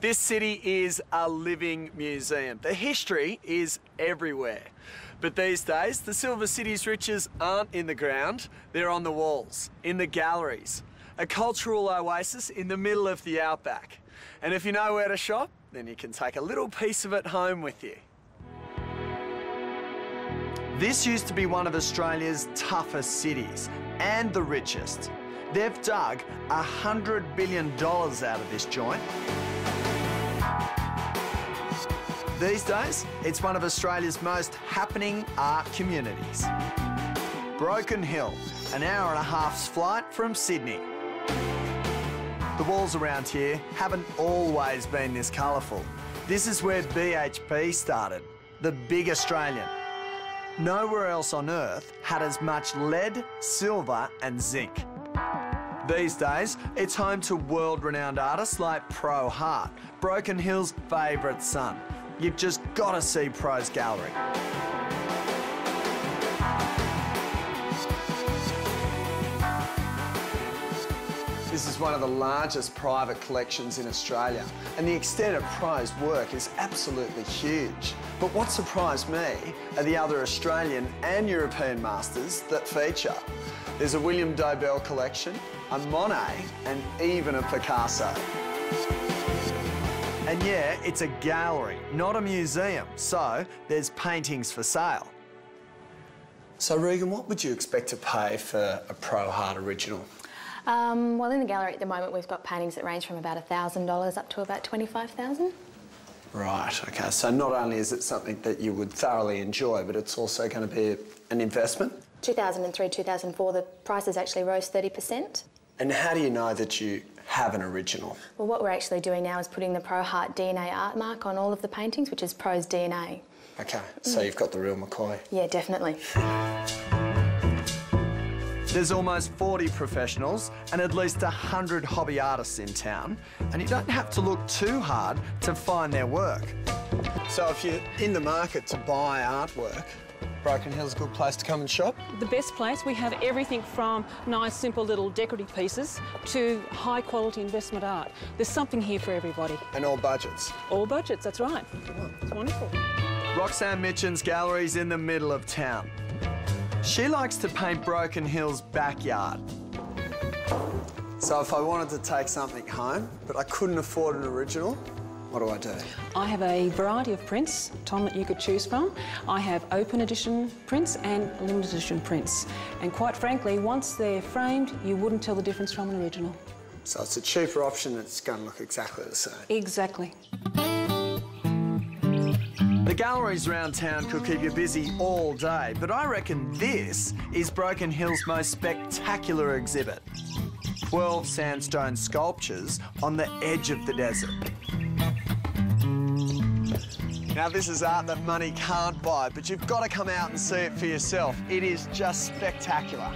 This city is a living museum. The history is everywhere. But these days, the Silver City's riches aren't in the ground, they're on the walls, in the galleries. A cultural oasis in the middle of the outback. And if you know where to shop, then you can take a little piece of it home with you. This used to be one of Australia's toughest cities and the richest. They've dug $100 billion out of this joint. These days, it's one of Australia's most happening art communities. Broken Hill, an hour and a half's flight from Sydney. The walls around here haven't always been this colourful. This is where BHP started, the big Australian. Nowhere else on Earth had as much lead, silver and zinc. These days, it's home to world-renowned artists like Pro Hart, Broken Hill's favourite son. You've just got to see Pro's gallery. This is one of the largest private collections in Australia, and the extent of Pro's work is absolutely huge. But what surprised me are the other Australian and European masters that feature. There's a William Dobell collection, a Monet, and even a Picasso. And yeah, it's a gallery, not a museum, so there's paintings for sale. So, Regan, what would you expect to pay for a Pro Hart original? Um, well, in the gallery at the moment, we've got paintings that range from about $1,000 up to about 25000 Right, okay. So not only is it something that you would thoroughly enjoy, but it's also going to be an investment. 2003, 2004, the prices actually rose 30%. And how do you know that you have an original? Well, what we're actually doing now is putting the Pro Hart DNA art mark on all of the paintings, which is Pro's DNA. Okay, so you've got the real McCoy. Yeah, definitely. There's almost 40 professionals and at least 100 hobby artists in town, and you don't have to look too hard to find their work. So if you're in the market to buy artwork, Broken Hill's a good place to come and shop. The best place, we have everything from nice, simple little decorative pieces to high quality investment art. There's something here for everybody. And all budgets. All budgets, that's right. It's wonderful. Roxanne Mitchin's gallery's in the middle of town. She likes to paint Broken Hill's backyard. So if I wanted to take something home, but I couldn't afford an original, what do I do? I have a variety of prints, Tom, that you could choose from. I have open edition prints and limited edition prints. And quite frankly, once they're framed, you wouldn't tell the difference from an original. So it's a cheaper option that's going to look exactly the same. Exactly. The galleries around town could keep you busy all day, but I reckon this is Broken Hill's most spectacular exhibit. 12 sandstone sculptures on the edge of the desert. Now, this is art that money can't buy, but you've got to come out and see it for yourself. It is just spectacular.